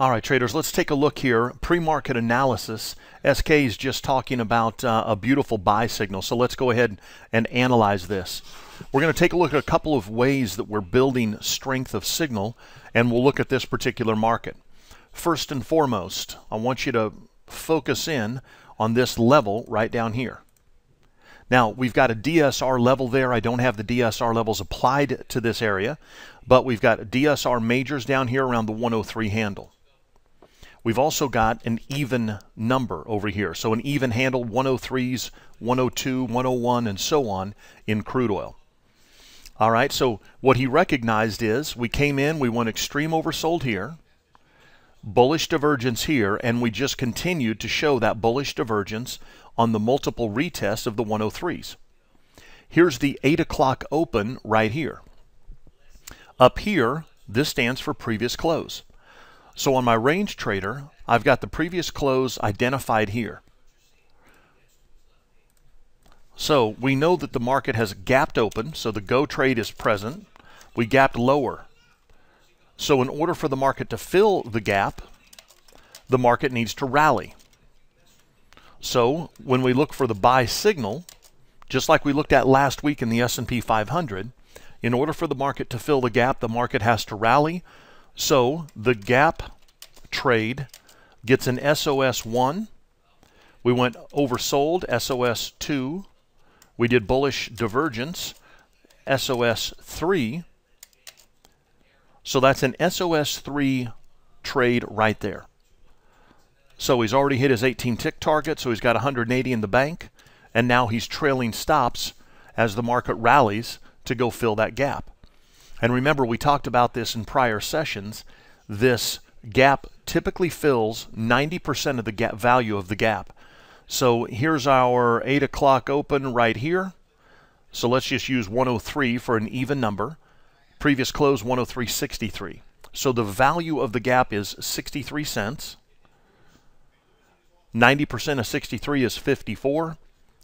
All right, traders, let's take a look here. Pre-market analysis. SK is just talking about uh, a beautiful buy signal. So let's go ahead and analyze this. We're going to take a look at a couple of ways that we're building strength of signal, and we'll look at this particular market. First and foremost, I want you to focus in on this level right down here. Now, we've got a DSR level there. I don't have the DSR levels applied to this area, but we've got DSR majors down here around the 103 handle. We've also got an even number over here. So an even handle 103s, 102, 101, and so on in crude oil. All right, so what he recognized is we came in, we went extreme oversold here, bullish divergence here, and we just continued to show that bullish divergence on the multiple retests of the 103s. Here's the 8 o'clock open right here. Up here, this stands for previous close. So on my range trader, I've got the previous close identified here. So we know that the market has gapped open, so the go trade is present. We gapped lower. So in order for the market to fill the gap, the market needs to rally. So when we look for the buy signal, just like we looked at last week in the S&P 500, in order for the market to fill the gap, the market has to rally so the gap trade gets an SOS 1. We went oversold, SOS 2. We did bullish divergence, SOS 3. So that's an SOS 3 trade right there. So he's already hit his 18 tick target, so he's got 180 in the bank, and now he's trailing stops as the market rallies to go fill that gap. And remember, we talked about this in prior sessions. This gap typically fills 90% of the gap value of the gap. So here's our 8 o'clock open right here. So let's just use 103 for an even number. Previous close 103.63. So the value of the gap is 63 cents. 90% of 63 is 54.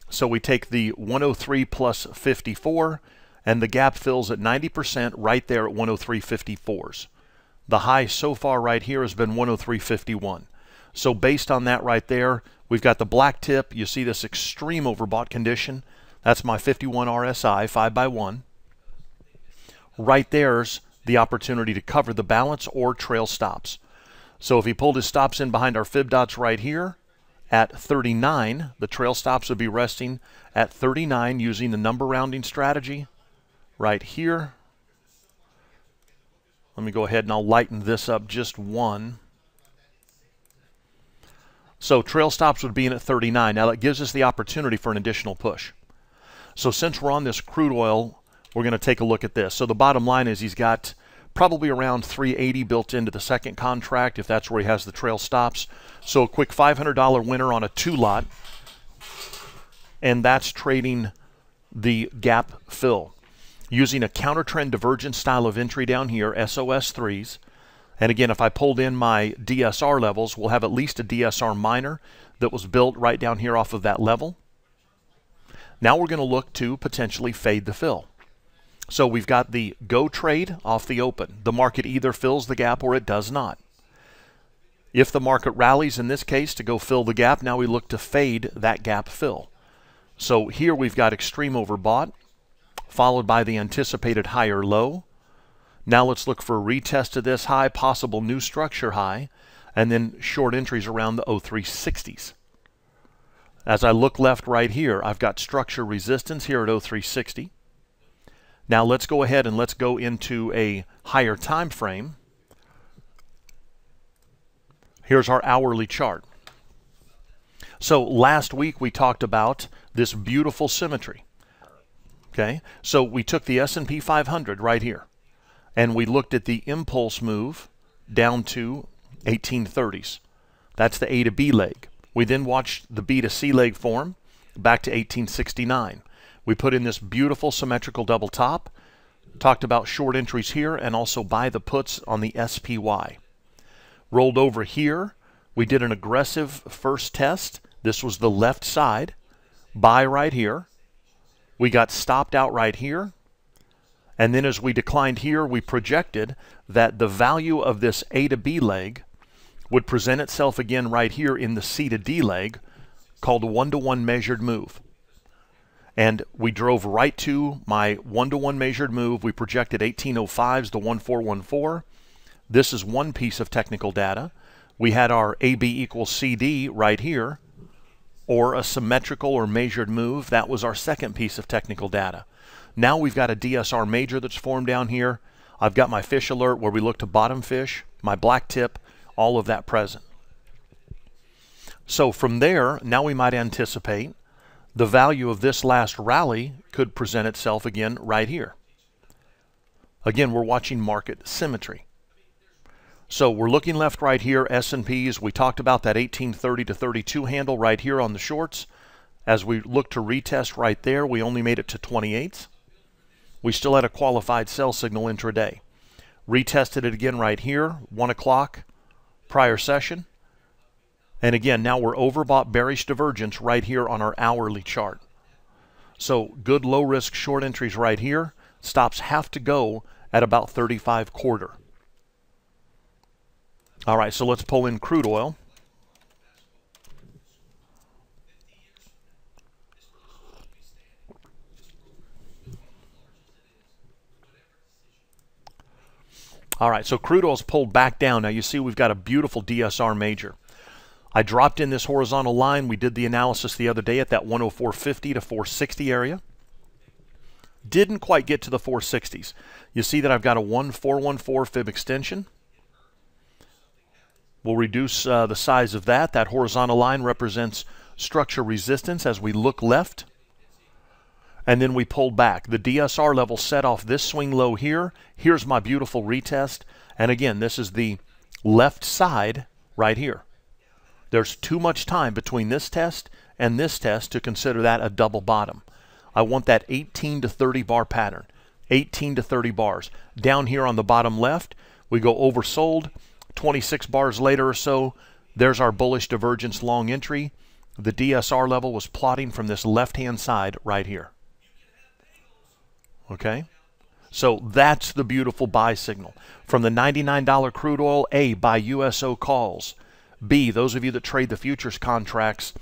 So we take the 103 plus 54 and the gap fills at 90% right there at 103.54s. The high so far right here has been 103.51. So based on that right there, we've got the black tip. You see this extreme overbought condition. That's my 51 RSI 5 by 1 Right there's the opportunity to cover the balance or trail stops. So if he pulled his stops in behind our fib dots right here at 39, the trail stops would be resting at 39 using the number rounding strategy right here. Let me go ahead and I'll lighten this up just one. So trail stops would be in at 39. Now that gives us the opportunity for an additional push. So since we're on this crude oil, we're going to take a look at this. So the bottom line is he's got probably around 380 built into the second contract if that's where he has the trail stops. So a quick $500 winner on a two lot. And that's trading the gap fill using a counter trend divergence style of entry down here, SOS 3s. And again, if I pulled in my DSR levels, we'll have at least a DSR minor that was built right down here off of that level. Now we're going to look to potentially fade the fill. So we've got the go trade off the open. The market either fills the gap or it does not. If the market rallies in this case to go fill the gap, now we look to fade that gap fill. So here we've got extreme overbought followed by the anticipated higher low. Now let's look for a retest of this high, possible new structure high, and then short entries around the 0360s. As I look left right here, I've got structure resistance here at 0360. Now let's go ahead and let's go into a higher time frame. Here's our hourly chart. So last week we talked about this beautiful symmetry. Okay, so we took the S&P 500 right here, and we looked at the impulse move down to 1830s. That's the A to B leg. We then watched the B to C leg form back to 1869. We put in this beautiful symmetrical double top, talked about short entries here, and also buy the puts on the SPY. Rolled over here, we did an aggressive first test. This was the left side. Buy right here. We got stopped out right here. And then as we declined here, we projected that the value of this A to B leg would present itself again right here in the C to D leg called one-to-one measured move. And we drove right to my one-to-one measured move. We projected 1805s to 1414. This is one piece of technical data. We had our AB equals CD right here, or a symmetrical or measured move. That was our second piece of technical data. Now we've got a DSR major that's formed down here. I've got my fish alert where we look to bottom fish, my black tip, all of that present. So from there, now we might anticipate the value of this last rally could present itself again right here. Again, we're watching market symmetry. So we're looking left right here, S&Ps. We talked about that 1830 to 32 handle right here on the shorts. As we look to retest right there, we only made it to 28. We still had a qualified sell signal intraday. Retested it again right here, 1 o'clock prior session. And again, now we're overbought bearish divergence right here on our hourly chart. So good low risk short entries right here. Stops have to go at about 35 quarter. All right, so let's pull in crude oil. All right, so crude oil's pulled back down. Now you see we've got a beautiful DSR major. I dropped in this horizontal line. We did the analysis the other day at that 104.50 to 460 area. Didn't quite get to the 460s. You see that I've got a 1414 fib extension. We'll reduce uh, the size of that. That horizontal line represents structure resistance as we look left. And then we pulled back. The DSR level set off this swing low here. Here's my beautiful retest. And again, this is the left side right here. There's too much time between this test and this test to consider that a double bottom. I want that 18 to 30 bar pattern. 18 to 30 bars. Down here on the bottom left, we go oversold. 26 bars later or so, there's our bullish divergence long entry. The DSR level was plotting from this left-hand side right here. Okay? So that's the beautiful buy signal. From the $99 crude oil, A, buy USO calls. B, those of you that trade the futures contracts,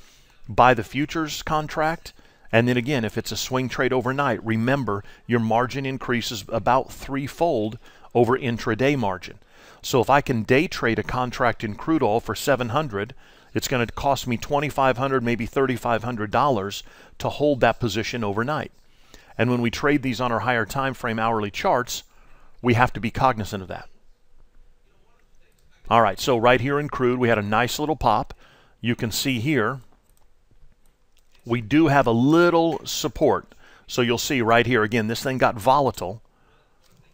buy the futures contract. And then again, if it's a swing trade overnight, remember your margin increases about threefold over intraday margin. So if I can day trade a contract in crude oil for 700, it's going to cost me 2500 maybe $3,500 to hold that position overnight. And when we trade these on our higher time frame hourly charts, we have to be cognizant of that. All right, so right here in crude, we had a nice little pop. You can see here, we do have a little support. So you'll see right here, again, this thing got volatile.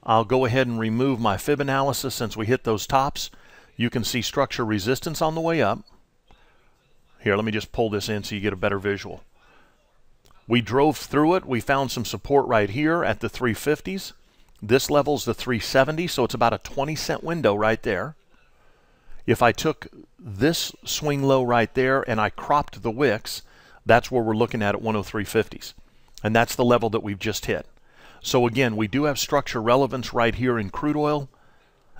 I'll go ahead and remove my fib analysis since we hit those tops. You can see structure resistance on the way up. Here, let me just pull this in so you get a better visual. We drove through it. We found some support right here at the 350s. This level's the 370, so it's about a 20 cent window right there. If I took this swing low right there and I cropped the wicks, that's where we're looking at at 103.50s. And that's the level that we've just hit. So again, we do have structure relevance right here in crude oil.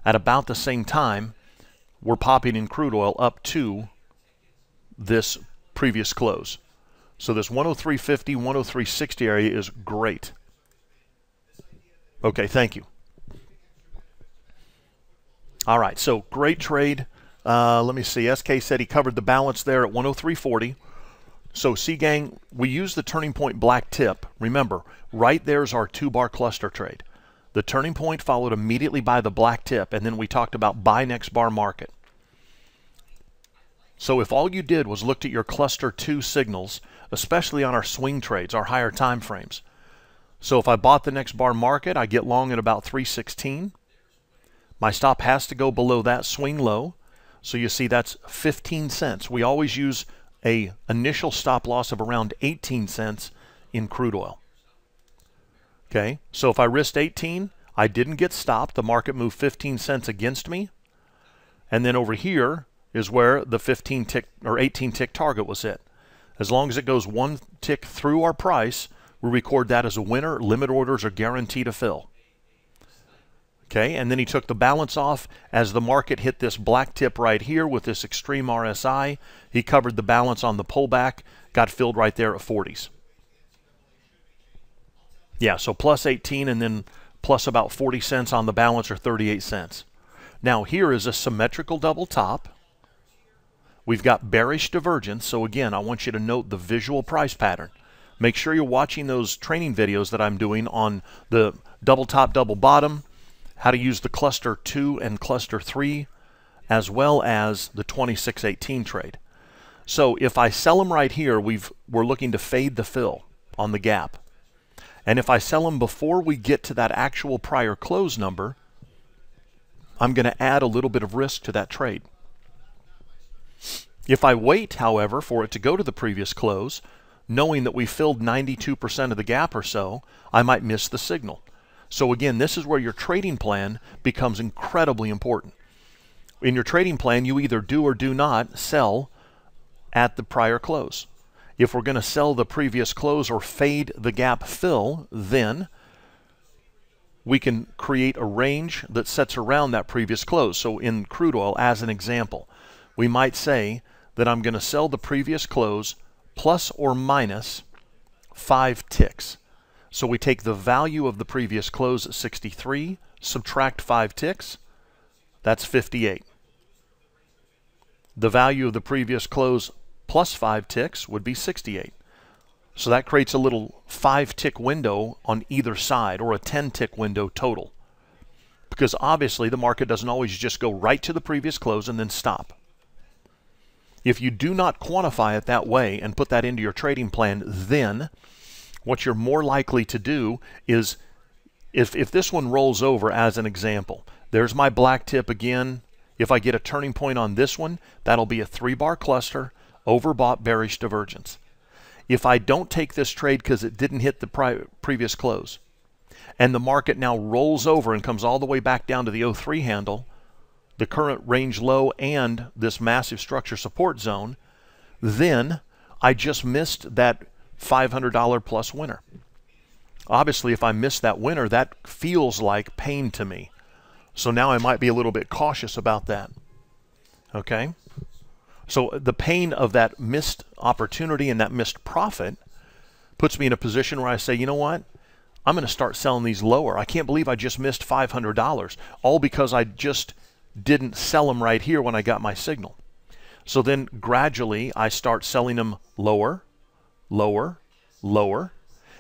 At about the same time, we're popping in crude oil up to this previous close. So this 103.50, 103.60 area is great. Okay, thank you. All right, so great trade. Uh, let me see. SK said he covered the balance there at 103.40. So, C gang, we use the turning point black tip. Remember, right there's our two bar cluster trade. The turning point followed immediately by the black tip, and then we talked about buy next bar market. So if all you did was looked at your cluster two signals, especially on our swing trades, our higher time frames. So if I bought the next bar market, I get long at about 316. My stop has to go below that swing low. So you see that's 15 cents. We always use a initial stop loss of around 18 cents in crude oil. Okay, so if I risked 18, I didn't get stopped. The market moved 15 cents against me. And then over here is where the 15 tick or 18 tick target was hit. As long as it goes one tick through our price, we record that as a winner. Limit orders are guaranteed to fill. Okay, and then he took the balance off as the market hit this black tip right here with this extreme RSI. He covered the balance on the pullback, got filled right there at 40s. Yeah, so plus 18 and then plus about 40 cents on the balance or 38 cents. Now here is a symmetrical double top. We've got bearish divergence. So again, I want you to note the visual price pattern. Make sure you're watching those training videos that I'm doing on the double top, double bottom, how to use the cluster 2 and cluster 3, as well as the 2618 trade. So if I sell them right here, we've, we're looking to fade the fill on the gap. And if I sell them before we get to that actual prior close number, I'm going to add a little bit of risk to that trade. If I wait, however, for it to go to the previous close, knowing that we filled 92% of the gap or so, I might miss the signal. So again, this is where your trading plan becomes incredibly important. In your trading plan, you either do or do not sell at the prior close. If we're going to sell the previous close or fade the gap fill, then we can create a range that sets around that previous close. So in crude oil, as an example, we might say that I'm going to sell the previous close plus or minus five ticks. So we take the value of the previous close at 63, subtract five ticks, that's 58. The value of the previous close plus five ticks would be 68. So that creates a little five tick window on either side or a 10 tick window total. Because obviously the market doesn't always just go right to the previous close and then stop. If you do not quantify it that way and put that into your trading plan, then what you're more likely to do is if, if this one rolls over as an example, there's my black tip again. If I get a turning point on this one, that'll be a three bar cluster, overbought bearish divergence if I don't take this trade because it didn't hit the previous close, and the market now rolls over and comes all the way back down to the 03 handle, the current range low and this massive structure support zone, then I just missed that $500 plus winner. Obviously, if I miss that winner, that feels like pain to me. So now I might be a little bit cautious about that. Okay? So the pain of that missed opportunity and that missed profit puts me in a position where I say, you know what? I'm going to start selling these lower. I can't believe I just missed $500, all because I just didn't sell them right here when I got my signal. So then gradually I start selling them lower, lower, lower.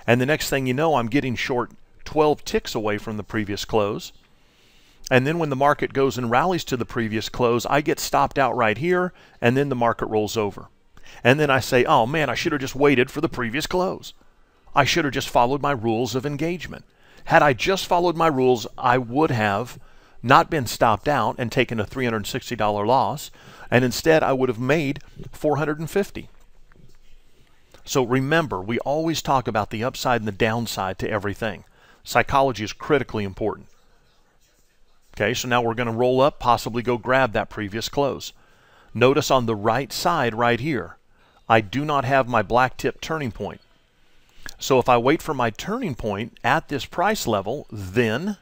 And the next thing you know, I'm getting short 12 ticks away from the previous close. And then when the market goes and rallies to the previous close, I get stopped out right here, and then the market rolls over. And then I say, oh man, I should have just waited for the previous close. I should have just followed my rules of engagement. Had I just followed my rules, I would have not been stopped out and taken a $360 loss, and instead I would have made 450. So remember, we always talk about the upside and the downside to everything. Psychology is critically important. Okay, so now we're going to roll up, possibly go grab that previous close. Notice on the right side right here, I do not have my black tip turning point. So if I wait for my turning point at this price level, then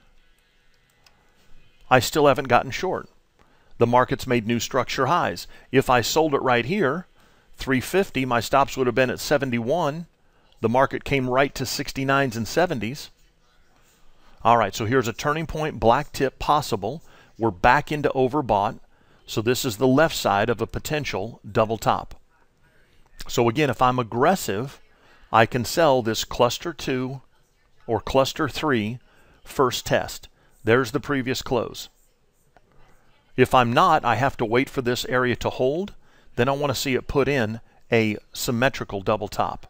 I still haven't gotten short. The market's made new structure highs. If I sold it right here, 350, my stops would have been at 71. The market came right to 69s and 70s. All right, so here's a turning point black tip possible. We're back into overbought. So this is the left side of a potential double top. So again, if I'm aggressive, I can sell this cluster 2 or cluster 3 first test. There's the previous close. If I'm not, I have to wait for this area to hold. Then I want to see it put in a symmetrical double top.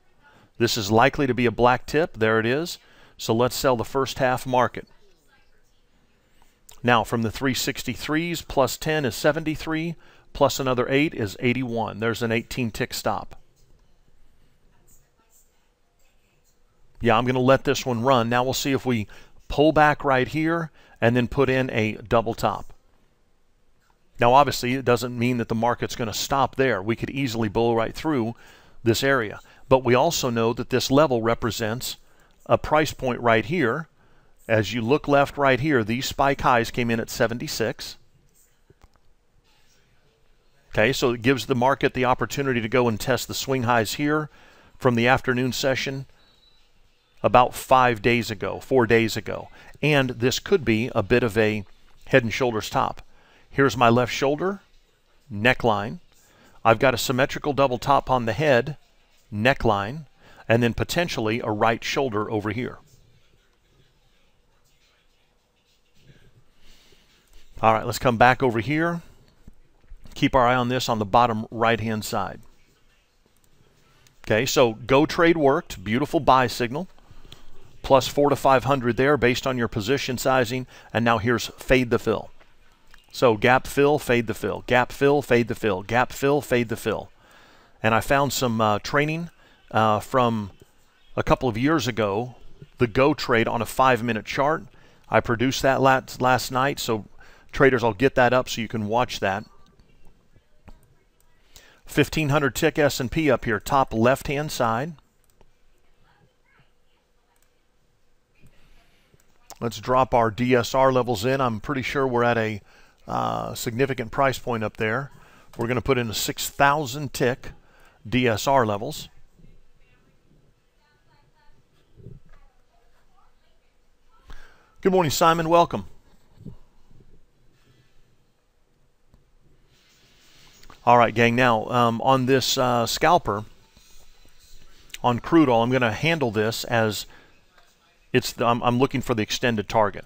This is likely to be a black tip. There it is. So let's sell the first half market. Now from the 363s, plus 10 is 73, plus another 8 is 81. There's an 18 tick stop. Yeah, I'm going to let this one run. Now we'll see if we pull back right here and then put in a double top. Now obviously it doesn't mean that the market's going to stop there. We could easily blow right through this area. But we also know that this level represents a price point right here as you look left right here, these spike highs came in at 76. Okay, so it gives the market the opportunity to go and test the swing highs here from the afternoon session about five days ago, four days ago. And this could be a bit of a head and shoulders top. Here's my left shoulder, neckline. I've got a symmetrical double top on the head, neckline, and then potentially a right shoulder over here. All right, let's come back over here. Keep our eye on this on the bottom right-hand side. Okay, so go trade worked. Beautiful buy signal. Plus 4 to 500 there based on your position sizing. And now here's fade the fill. So gap fill, fade the fill. Gap fill, fade the fill. Gap fill, fade the fill. And I found some uh, training uh, from a couple of years ago, the go trade on a five-minute chart. I produced that last, last night, so Traders, I'll get that up so you can watch that. 1500 tick S&P up here, top left-hand side. Let's drop our DSR levels in. I'm pretty sure we're at a uh, significant price point up there. We're going to put in a 6,000 tick DSR levels. Good morning, Simon. Welcome. All right, gang. Now, um, on this uh, scalper, on crude oil, I'm going to handle this as it's. The, I'm, I'm, looking for the extended target.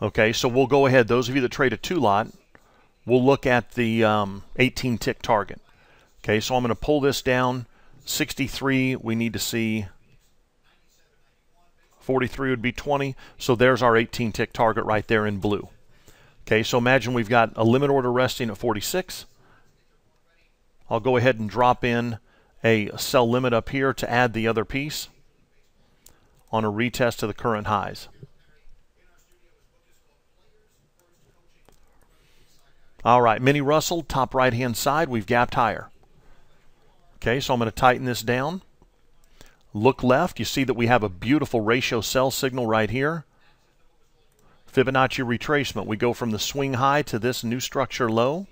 Okay, so we'll go ahead. Those of you that trade a two lot, we'll look at the um, 18 tick target. Okay, so I'm going to pull this down. 63. We need to see. 43 would be 20. So there's our 18 tick target right there in blue. Okay, so imagine we've got a limit order resting at 46. I'll go ahead and drop in a sell limit up here to add the other piece on a retest to the current highs. All right, mini Russell, top right hand side, we've gapped higher. Okay, so I'm going to tighten this down. Look left, you see that we have a beautiful ratio sell signal right here. Fibonacci retracement, we go from the swing high to this new structure low.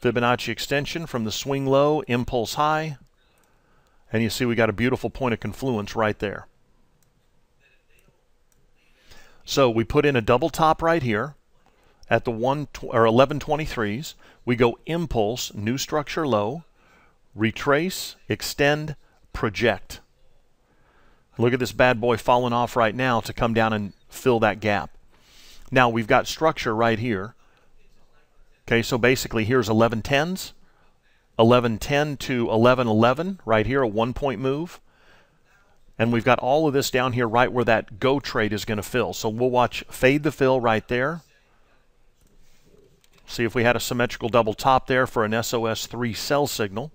Fibonacci extension from the swing low, impulse high, and you see we got a beautiful point of confluence right there. So we put in a double top right here at the 1 or 1123s. We go impulse, new structure low, retrace, extend, project. Look at this bad boy falling off right now to come down and fill that gap. Now we've got structure right here. Okay, so basically here's 1110s, 1110 to 1111 right here, a one point move. And we've got all of this down here right where that go trade is going to fill. So we'll watch fade the fill right there. See if we had a symmetrical double top there for an SOS3 sell signal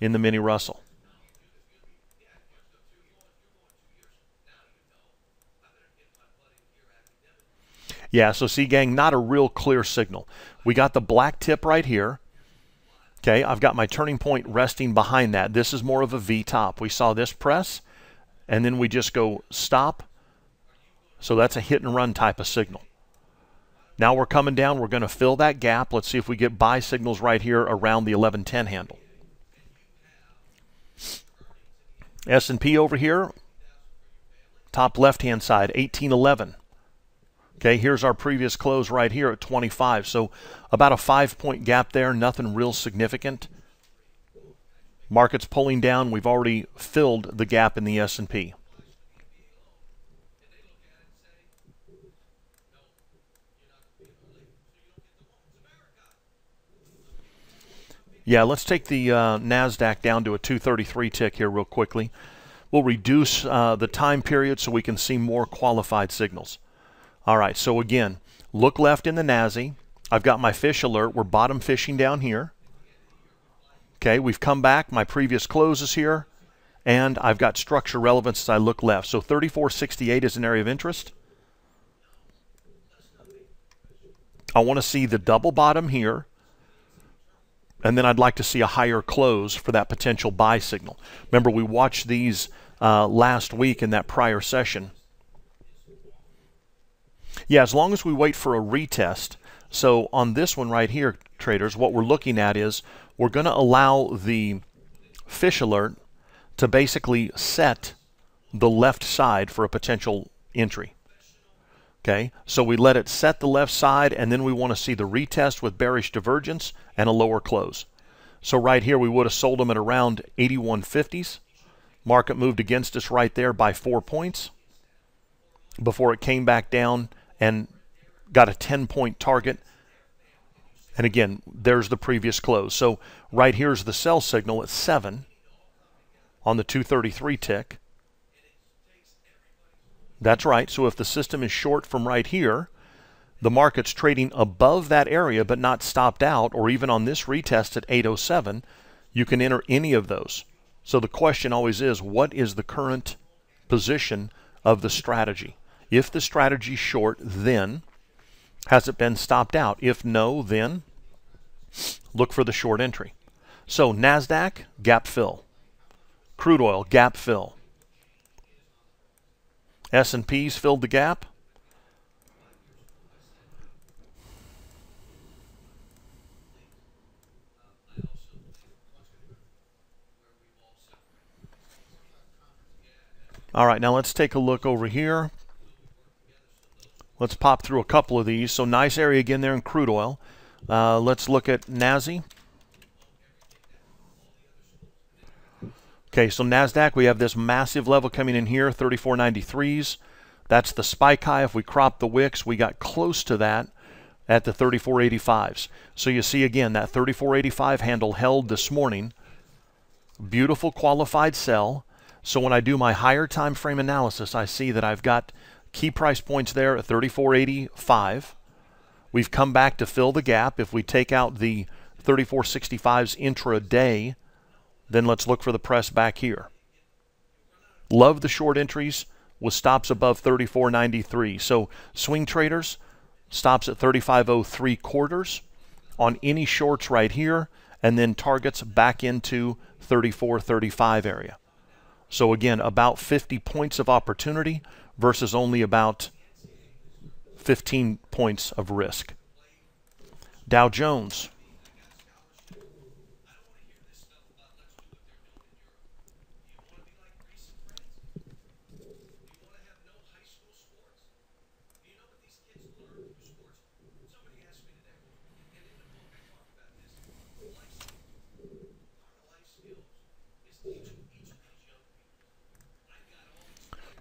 in the mini Russell. Yeah, so see, gang, not a real clear signal. We got the black tip right here. Okay, I've got my turning point resting behind that. This is more of a V top. We saw this press, and then we just go stop. So that's a hit and run type of signal. Now we're coming down. We're going to fill that gap. Let's see if we get buy signals right here around the 1110 handle. S&P over here, top left-hand side, 1811. Okay, here's our previous close right here at 25. So about a five point gap there, nothing real significant. Market's pulling down. We've already filled the gap in the S&P. Yeah, let's take the uh, NASDAQ down to a 233 tick here real quickly. We'll reduce uh, the time period so we can see more qualified signals. All right, so again, look left in the NASI. I've got my fish alert. We're bottom fishing down here. Okay, we've come back. My previous close is here. And I've got structure relevance as I look left. So 3468 is an area of interest. I want to see the double bottom here. And then I'd like to see a higher close for that potential buy signal. Remember, we watched these uh, last week in that prior session. Yeah, as long as we wait for a retest. So on this one right here, traders, what we're looking at is we're going to allow the fish alert to basically set the left side for a potential entry. Okay, so we let it set the left side and then we want to see the retest with bearish divergence and a lower close. So right here we would have sold them at around 81.50s. Market moved against us right there by four points before it came back down and got a 10 point target. And again, there's the previous close. So right here's the sell signal at 7 on the 233 tick. That's right. So if the system is short from right here, the market's trading above that area but not stopped out, or even on this retest at 807, you can enter any of those. So the question always is, what is the current position of the strategy? If the strategy's short, then has it been stopped out? If no, then look for the short entry. So NASDAQ, gap fill. Crude oil, gap fill. S&Ps filled the gap. All right, now let's take a look over here. Let's pop through a couple of these. So nice area again there in crude oil. Uh, let's look at NASI. Okay, so NASDAQ, we have this massive level coming in here, 3493s. That's the spike high. If we crop the wicks, we got close to that at the 3485s. So you see again, that 3485 handle held this morning. Beautiful qualified sell. So when I do my higher time frame analysis, I see that I've got key price points there at 34.85. We've come back to fill the gap. If we take out the 34.65s intraday, then let's look for the press back here. Love the short entries with stops above 34.93. So swing traders, stops at 35.03 quarters on any shorts right here, and then targets back into 34.35 area. So again, about 50 points of opportunity versus only about 15 points of risk. Dow Jones.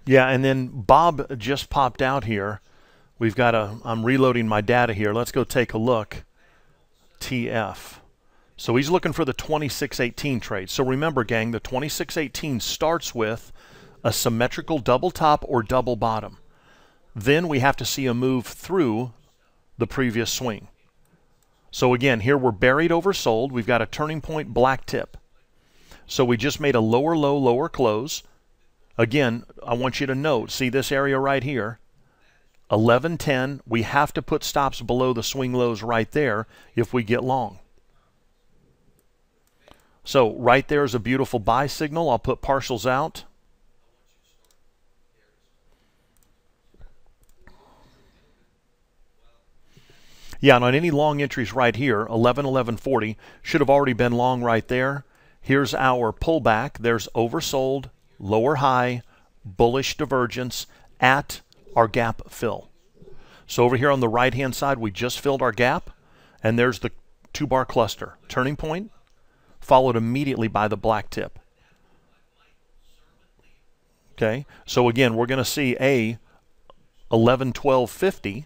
Yeah, and then Bob just popped out here. We've got a, I'm reloading my data here. Let's go take a look. TF. So he's looking for the 2618 trade. So remember, gang, the 2618 starts with a symmetrical double top or double bottom. Then we have to see a move through the previous swing. So again, here we're buried oversold. We've got a turning point black tip. So we just made a lower low, lower close. Again, I want you to note, see this area right here, 1110, we have to put stops below the swing lows right there if we get long. So right there is a beautiful buy signal. I'll put partials out. Yeah, and on any long entries right here, 11, 1140, should have already been long right there. Here's our pullback. There's oversold, lower high, bullish divergence at our gap fill. So over here on the right hand side, we just filled our gap, and there's the two bar cluster. Turning point, followed immediately by the black tip. Okay, so again, we're going to see a 11, 12, 50.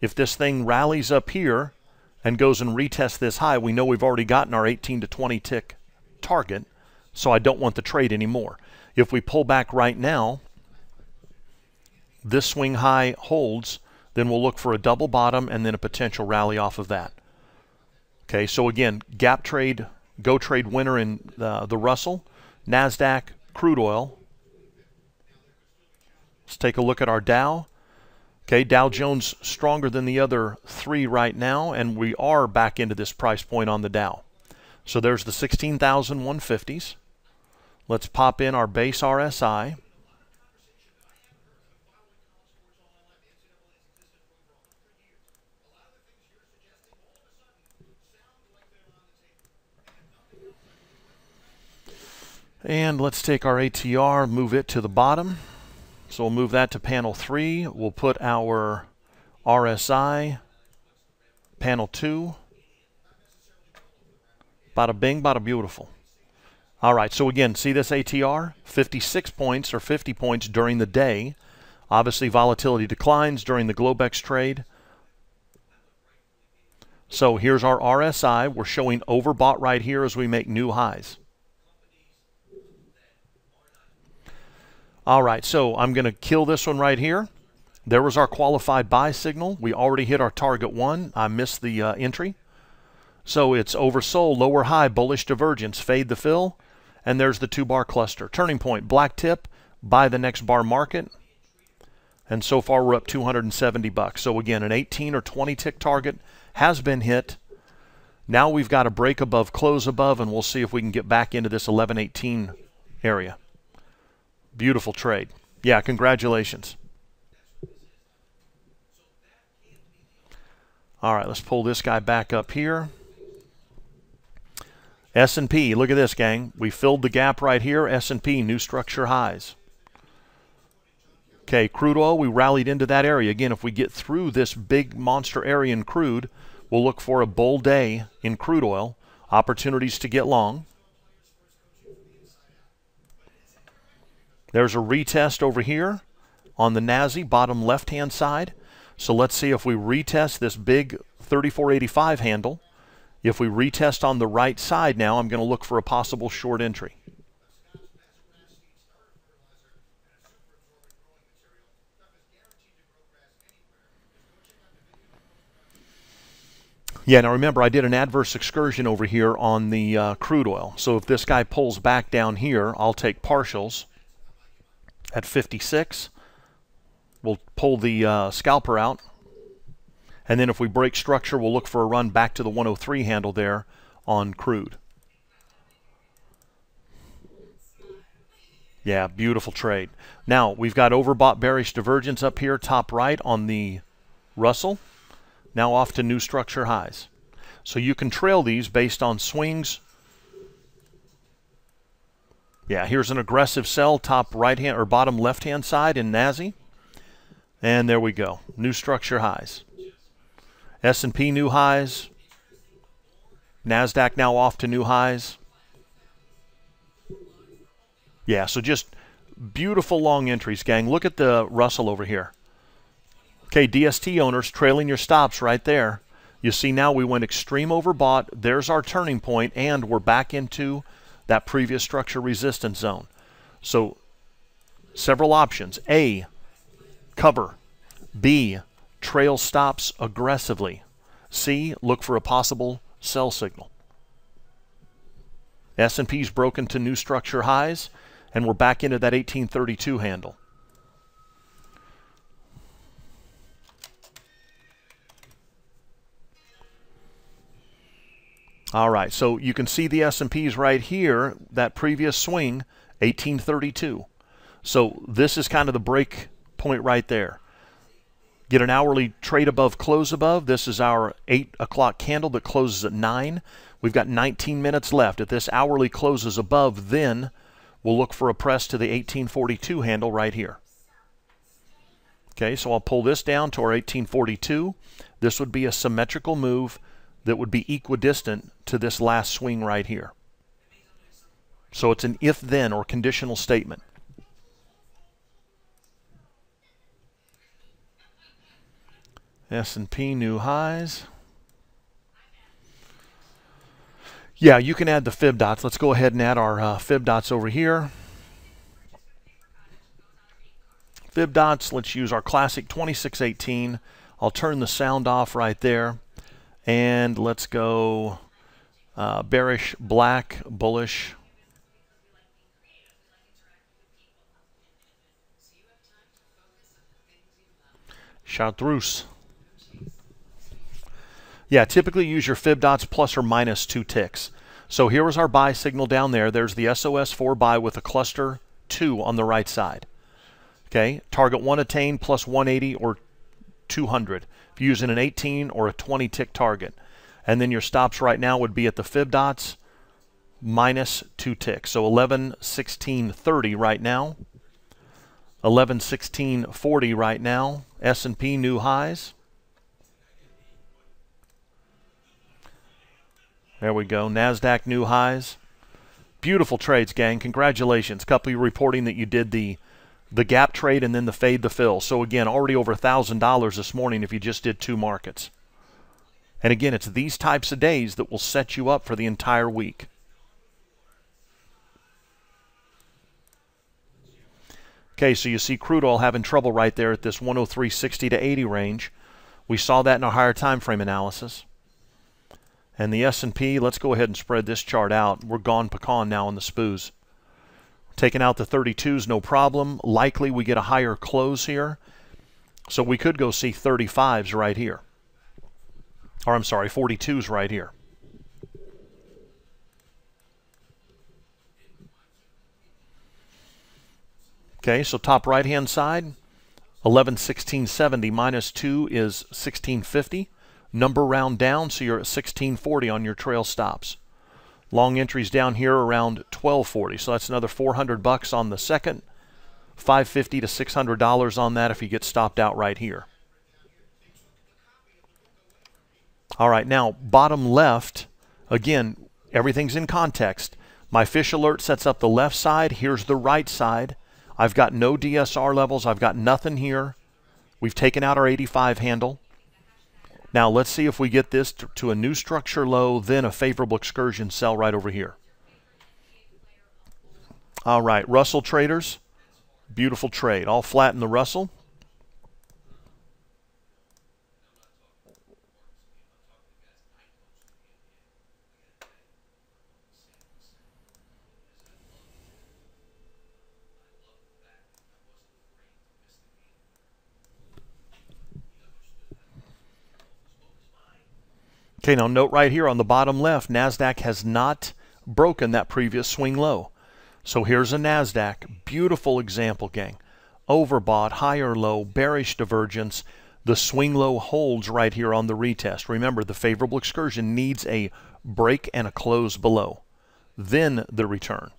If this thing rallies up here and goes and retests this high, we know we've already gotten our 18 to 20 tick target so I don't want the trade anymore. If we pull back right now, this swing high holds, then we'll look for a double bottom and then a potential rally off of that. Okay, so again, gap trade, go trade winner in the Russell, NASDAQ, crude oil. Let's take a look at our Dow. Okay, Dow Jones stronger than the other three right now, and we are back into this price point on the Dow. So there's the 16,150s. Let's pop in our base RSI. And let's take our ATR, move it to the bottom. So we'll move that to panel 3. We'll put our RSI, panel 2. Bada bing, bada beautiful. All right, so again, see this ATR? 56 points or 50 points during the day. Obviously, volatility declines during the Globex trade. So here's our RSI. We're showing overbought right here as we make new highs. All right, so I'm going to kill this one right here. There was our qualified buy signal. We already hit our target one. I missed the uh, entry. So it's oversold, lower high, bullish divergence, fade the fill, and there's the two bar cluster. Turning point, black tip, buy the next bar market. And so far we're up 270 bucks. So again, an 18 or 20 tick target has been hit. Now we've got a break above, close above, and we'll see if we can get back into this 1118 area. Beautiful trade. Yeah, congratulations. All right, let's pull this guy back up here. S&P, look at this, gang. We filled the gap right here. S&P, new structure highs. Okay, crude oil, we rallied into that area. Again, if we get through this big monster area in crude, we'll look for a bull day in crude oil. Opportunities to get long. There's a retest over here on the NASI, bottom left-hand side. So let's see if we retest this big 3485 handle. If we retest on the right side now, I'm going to look for a possible short entry. Yeah, now remember, I did an adverse excursion over here on the uh, crude oil. So if this guy pulls back down here, I'll take partials at 56. We'll pull the uh, scalper out. And then if we break structure, we'll look for a run back to the 103 handle there on crude. Yeah, beautiful trade. Now, we've got overbought bearish divergence up here, top right on the Russell. Now off to new structure highs. So you can trail these based on swings yeah, here's an aggressive sell, top right hand or bottom left hand side in NASI. And there we go. New structure highs. S&P new highs. NASDAQ now off to new highs. Yeah, so just beautiful long entries, gang. Look at the Russell over here. Okay, DST owners trailing your stops right there. You see now we went extreme overbought. There's our turning point, and we're back into that previous structure resistance zone. So several options. A, cover. B, trail stops aggressively. C, look for a possible sell signal. S&P's broken to new structure highs, and we're back into that 1832 handle. All right, so you can see the S&Ps right here, that previous swing, 1832. So this is kind of the break point right there. Get an hourly trade above, close above. This is our 8 o'clock candle that closes at 9. We've got 19 minutes left. If this hourly closes above, then we'll look for a press to the 1842 handle right here. Okay, so I'll pull this down to our 1842. This would be a symmetrical move that would be equidistant to this last swing right here. So it's an if-then or conditional statement. S&P new highs. Yeah, you can add the fib dots. Let's go ahead and add our uh, fib dots over here. Fib dots, let's use our classic 2618. I'll turn the sound off right there. And let's go uh, bearish, black, bullish. Chartreuse. Yeah, typically use your fib dots plus or minus two ticks. So here is our buy signal down there. There's the SOS4 buy with a cluster 2 on the right side. Okay, target 1 attained plus 180 or 200. If you're using an 18 or a 20 tick target. And then your stops right now would be at the fib dots minus 2 ticks. So 11, 16, 30 right now. 11, 16, 40 right now. S&P new highs. There we go. NASDAQ new highs. Beautiful trades, gang. Congratulations. Couple of you reporting that you did the the gap trade and then the fade the fill. So again, already over $1,000 this morning if you just did two markets. And again, it's these types of days that will set you up for the entire week. Okay, so you see crude oil having trouble right there at this 103.60 to 80 range. We saw that in our higher time frame analysis. And the S&P, let's go ahead and spread this chart out. We're gone pecan now on the SPOOs. Taking out the 32s, no problem. Likely we get a higher close here. So we could go see 35s right here. Or I'm sorry, 42s right here. Okay, so top right hand side, 11 1670 minus 2 is 1650 number round down, so you're at 1640 on your trail stops. Long entries down here around 1240, so that's another 400 bucks on the second, 550 to 600 dollars on that if you get stopped out right here. All right, now bottom left, again, everything's in context. My fish alert sets up the left side. Here's the right side. I've got no DSR levels. I've got nothing here. We've taken out our 85 handle. Now let's see if we get this to, to a new structure low, then a favorable excursion sell right over here. All right, Russell traders, beautiful trade. All flat in the Russell. Okay, now note right here on the bottom left, NASDAQ has not broken that previous swing low. So here's a NASDAQ. Beautiful example, gang. Overbought, higher low, bearish divergence. The swing low holds right here on the retest. Remember, the favorable excursion needs a break and a close below. Then the return.